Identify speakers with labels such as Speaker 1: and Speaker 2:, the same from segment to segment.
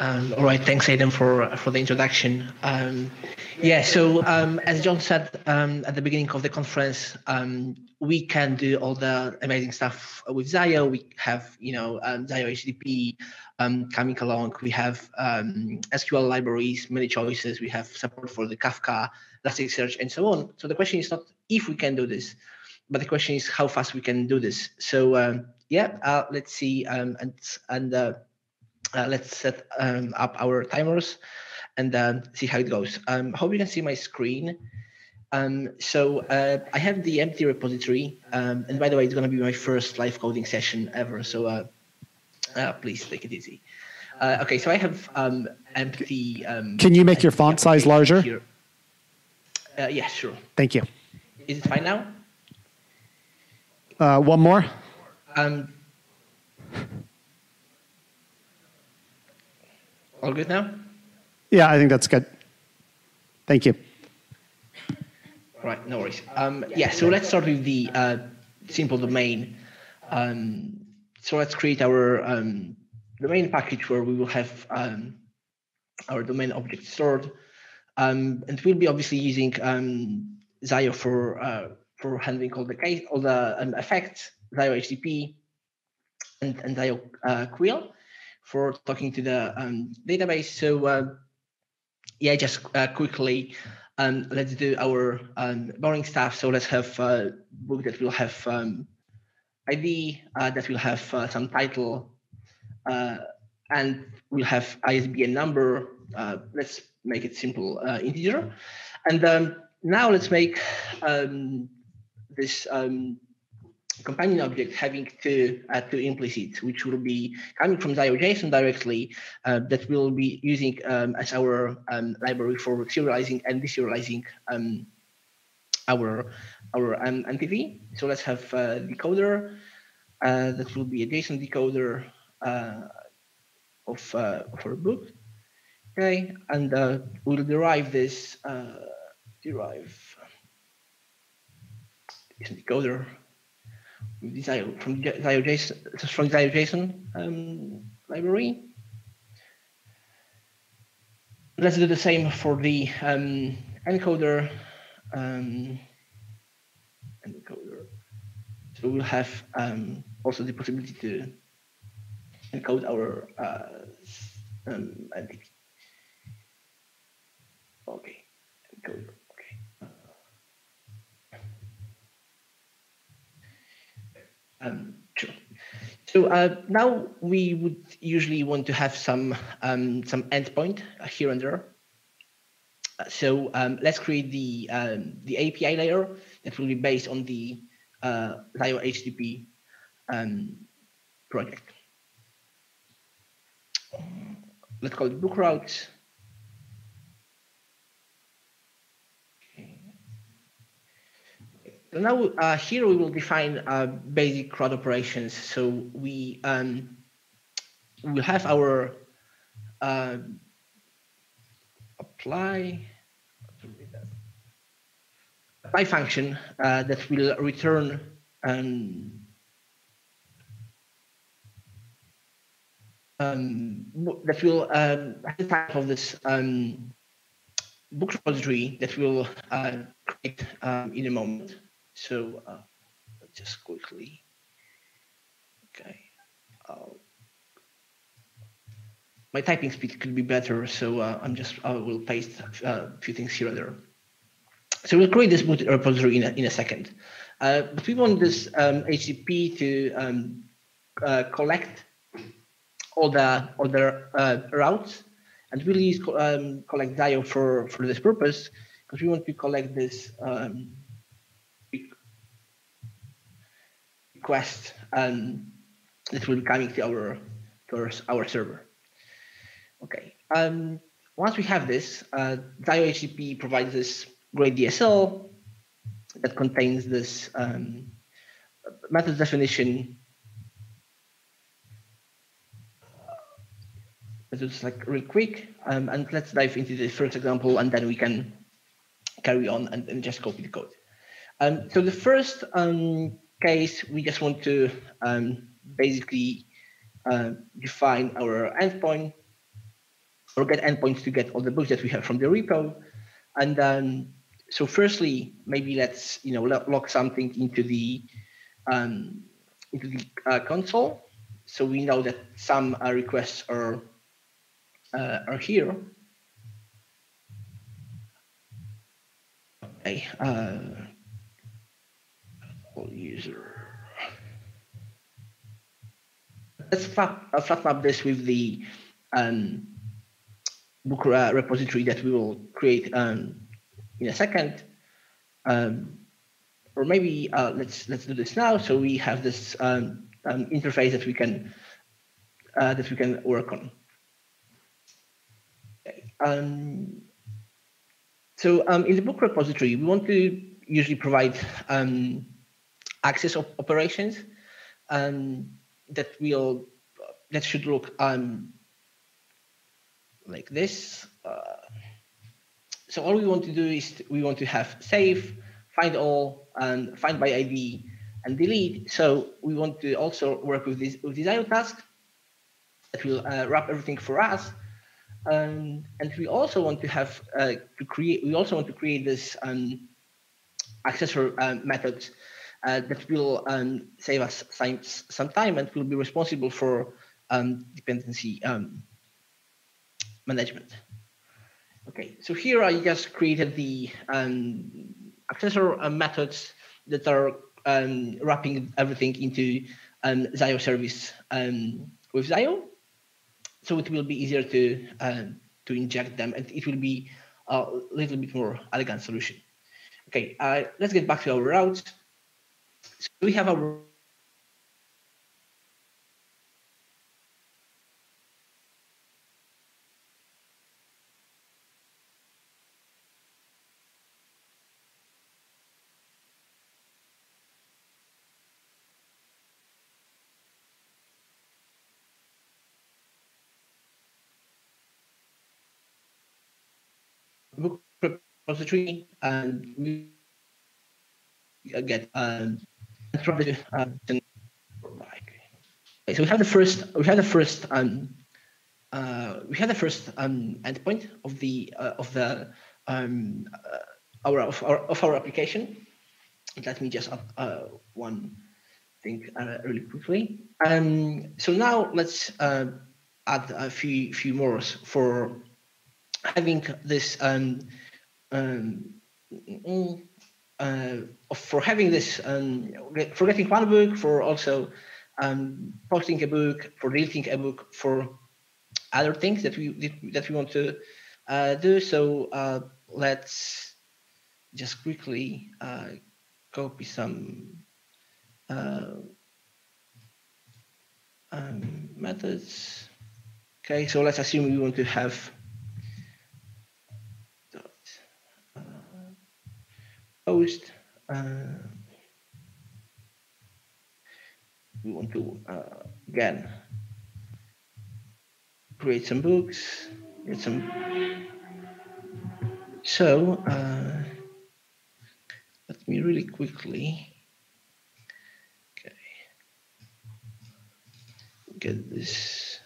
Speaker 1: Um, all right, thanks, Adam, for for the introduction. Um, yeah, so um, as John said um, at the beginning of the conference, um, we can do all the amazing stuff with ZIO. We have, you know, um, ZIO HTTP coming along. We have SQL libraries, many choices. We have support for the Kafka, Elasticsearch, and so on. So the question is not if we can do this, but the question is how fast we can do this. So yeah, uh, let's see, and and uh, uh, let's set um, up our timers and uh, see how it goes. Um, hope you can see my screen. Um, so uh, I have the empty repository, um, and by the way, it's going to be my first live coding session ever. So uh, uh, please take it easy. Uh, okay, so I have um, empty. Um,
Speaker 2: can you make your font size larger? Here.
Speaker 1: yeah, sure.
Speaker 2: Thank you.
Speaker 1: Is it fine now?
Speaker 2: one more.
Speaker 1: Um, All good now?
Speaker 2: Yeah, I think that's good. Thank you.
Speaker 1: Right, no worries. Um, yeah, so let's start with the uh, simple domain. Um, so let's create our um, domain package where we will have um, our domain object stored. Um, and we'll be obviously using um, ZIO for uh, for handling all the case, all the effects, ZIO HTTP, and, and ZIO uh, Quill for talking to the um, database. So uh, yeah, just uh, quickly, um, let's do our um, boring stuff. So let's have a uh, book that will have um, ID, uh, that will have uh, some title, uh, and we'll have ISBN number. let's make it simple, integer. And um, now let's make this companion object having two uh, two implicit, which will be coming from JSON directly, uh, that we'll be using um, as our um, library for serializing and deserializing um, our our um, NTV. So let's have a decoder uh, that will be a JSON decoder uh, of uh, of our book. Okay, and uh, we'll derive this uh, derive decoder From JSON, from ZIO JSON um, library. Let's do the same for the um, encoder. Um, encoder. So we'll have um, also the possibility to encode our uh, um, entity. Okay, encoder. Um, sure. So uh, now we would usually want to have some um, some endpoint here and there. So um, let's create the um, the API layer that will be based on the uh, ZIO HTTP um, project. Let's call it book routes. Now uh, here we will define uh, basic CRUD operations. So we um, will have our uh, apply apply function uh, that will return um, um, that will um, the type of this um, book repository that we will uh, create um, in a moment. So uh, just quickly, okay. I'll, my typing speed could be better, so uh, I'm just I will paste a few things here and there. So we'll create this repository in a, in a second. Uh, but we want this um, HTTP to um, uh, collect all the the uh, routes, and we'll use um, collect ZIO for for this purpose because we want to collect this um, request um, that will be coming to our to our, server. Okay. Um, once we have this, uh, ZIO HTTP provides this great DSL that contains this um, method definition. Let's just like real quick, um, and let's dive into the first example, and then we can carry on and, and just copy the code. Um, so the first um, case, we just want to um, basically uh, define our endpoint. or get endpoints to get all the books that we have from the repo. And um, so firstly, maybe let's you know log something into the um, into the uh, console, so we know that some uh, requests are uh, are here. Okay, user. Let's flat, map this with the um, book uh, repository that we will create um, in a second. Um, or maybe uh, let's let's do this now. So we have this um, um, interface that we can uh, that we can work on. Um, so um, in the book repository, we want to usually provide um, access of operations um, that will that should look um, like this. Uh, so all we want to do is we want to have save, find all, and find by ID and delete. So we want to also work with this with this IO task that will uh, wrap everything for us. Um, and we also want to have uh, to create. We also want to create this um, accessor uh, methods uh, that will um, save us some, some time and will be responsible for um, dependency um, management. Okay, so here I just created the um, accessor uh, methods that are um, wrapping everything into um, ZIO service with ZIO. So it will be easier to to inject them, and it will be a little bit more elegant solution. Okay, uh, let's get back to our routes. So we have a book repository and we get um, okay, so we have the first we have the first um, uh, we have the first um, endpoint of the uh, of the um, uh, our of our of our application. Let me just add uh, one thing uh, really quickly. Um, so now let's uh, add a few few more for having this um, um, uh, for having this um, for getting one book for also um, posting a book for deleting a book for other things that we that we want to uh, do. So uh, let's just quickly uh, copy some uh, um, methods. Okay so let's assume we want to have post. Uh, we want to uh, again create some books, get some. So uh, let me really quickly okay get this.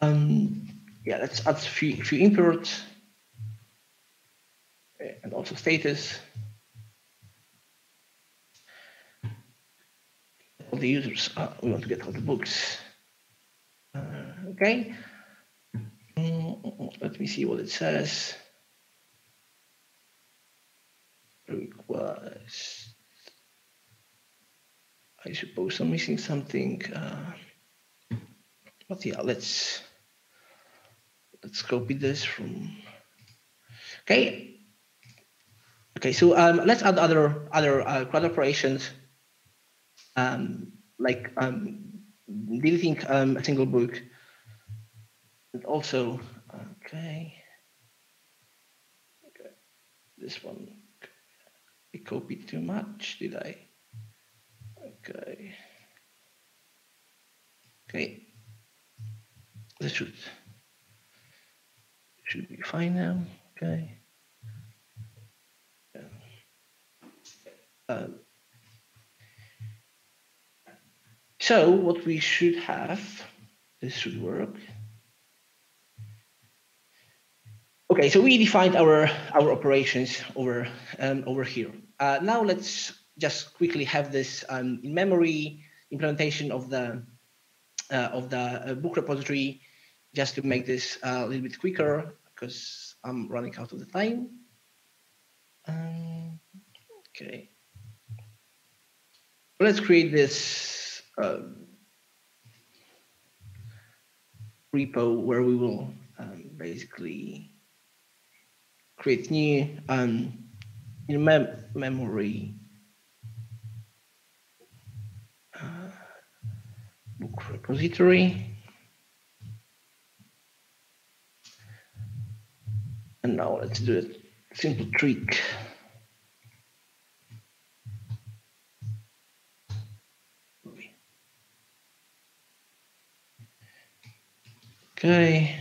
Speaker 1: Um, yeah, let's add a few, few imports and also status. All the users, uh, we want to get all the books. Uh, okay. Mm, let me see what it says. Request. I suppose I'm missing something. Uh, but yeah, let's let's copy this from okay. Okay so um, let's add other other uh, CRUD operations. Um, like um, deleting um, a single book? And also okay. Okay this one I copied too much did I? Okay. Okay. This should should be fine now. Okay. Uh, so what we should have, this should work. Okay, so we defined our our operations over um, over here. Uh, now let's just quickly have this um, in memory implementation of the uh, of the uh, book repository, just to make this uh, a little bit quicker because I'm running out of the time. Um, okay, let's create this um, repo where we will um, basically create new um, in mem memory uh, book repository. And now let's do a simple trick. Okay,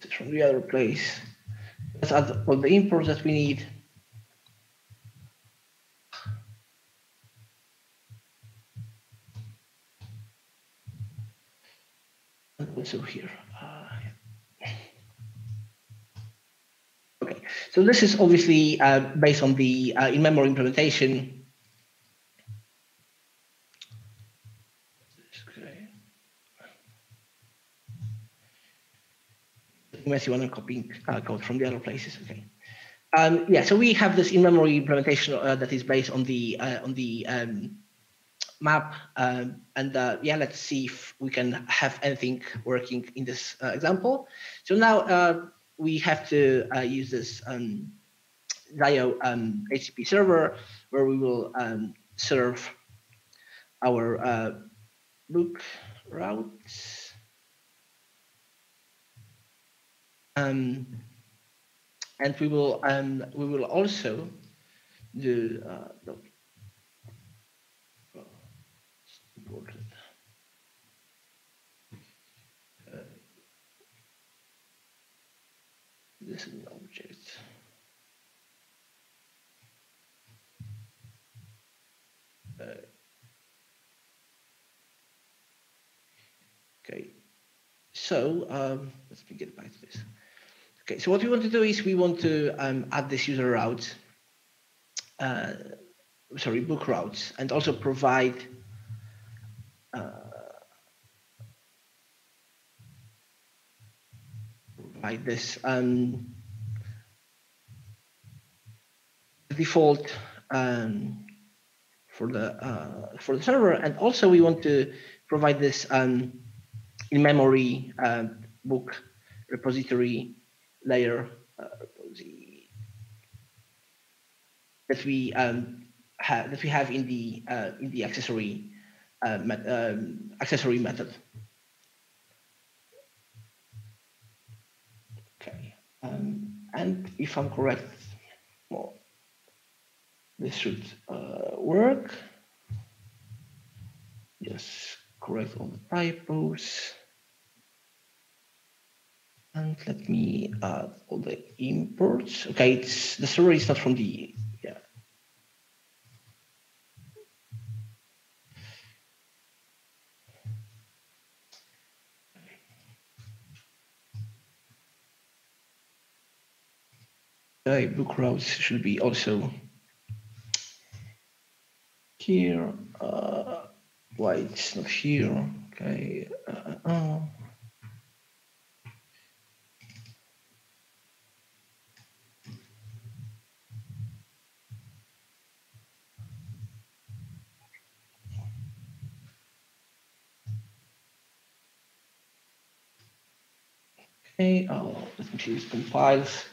Speaker 1: this from the other place. Let's add all the imports that we need. And also here. So this is obviously uh, based on the uh, in-memory implementation. Okay. Unless you want to copy uh, code from the other places, okay. Um, yeah, so we have this in-memory implementation uh, that is based on the uh, on the um, map, um, and uh, yeah, let's see if we can have anything working in this uh, example. So now uh, we have to uh, use this um, ZIO um, HTTP server where we will um, serve our book routes. Um, and we will um, we will also do uh, no, important. Uh, this is an object. Uh, okay, so um, let's get back to this. Okay, so what we want to do is we want to um, add this user route, uh, sorry, book routes, and also provide uh, provide this um, default um, for the uh, for the server, and also we want to provide this um, in-memory uh, book repository layer uh, that we um, have that we have in the uh, in the accessory uh, met, um, accessory method. Okay, um, and if I'm correct, well, this should uh, work. Yes, correct all the typos. And let me add all the imports. Okay, it's the server is not from the yeah. Okay, book routes should be also here. Uh, why it's not here? Okay. Uh, uh. Okay, oh, let me choose compiles.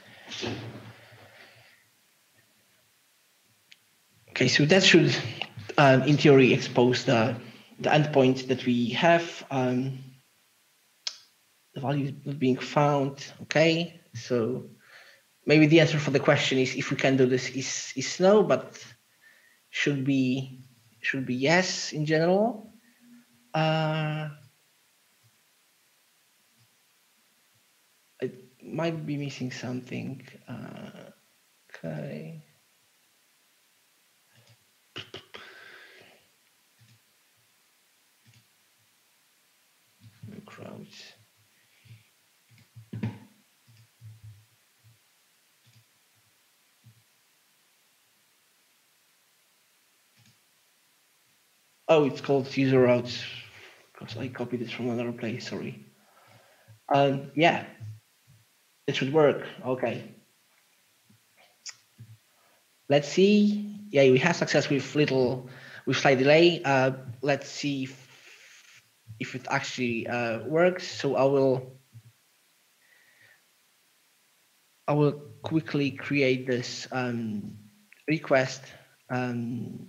Speaker 1: Okay, so that should, um, in theory, expose the, the endpoint that we have. Um, the value being found. Okay, so maybe the answer for the question is if we can do this is is no, but should be should be yes in general. Uh, I might be missing something. Uh, okay. Crowds. Oh, it's called user routes because I copied this from another place. Sorry. Um, yeah, it should work. Okay. Let's see. Yeah, we have success with little with slight delay. Uh, let's see if, it actually uh, works. So I will I will quickly create this um, request um,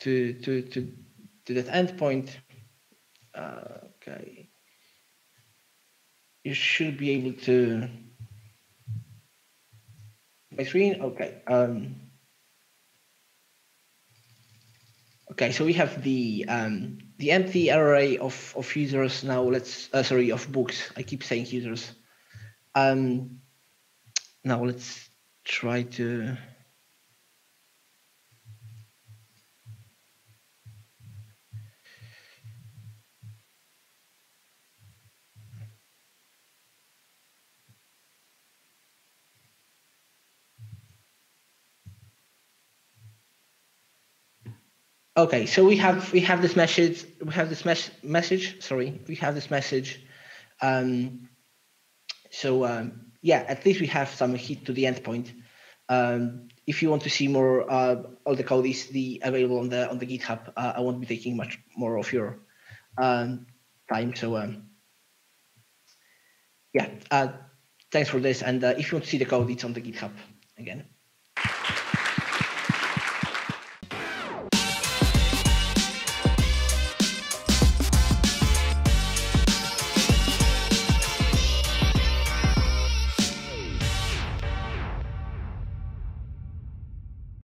Speaker 1: to to to to that endpoint. Uh, okay, you should be able to my screen. Okay. Um, okay, so we have the um, the empty array of of users now. Let's uh, sorry of books. I keep saying users. Um, now let's try to. Okay, so we have we have this message. We have this mes- message. Sorry, we have this message. Um, so um, yeah, at least we have some hit to the endpoint. Um, if you want to see more, uh, all the code is the available on the on the GitHub. Uh, I won't be taking much more of your um, time. So um, yeah, uh, thanks for this. And uh, if you want to see the code, it's on the GitHub again.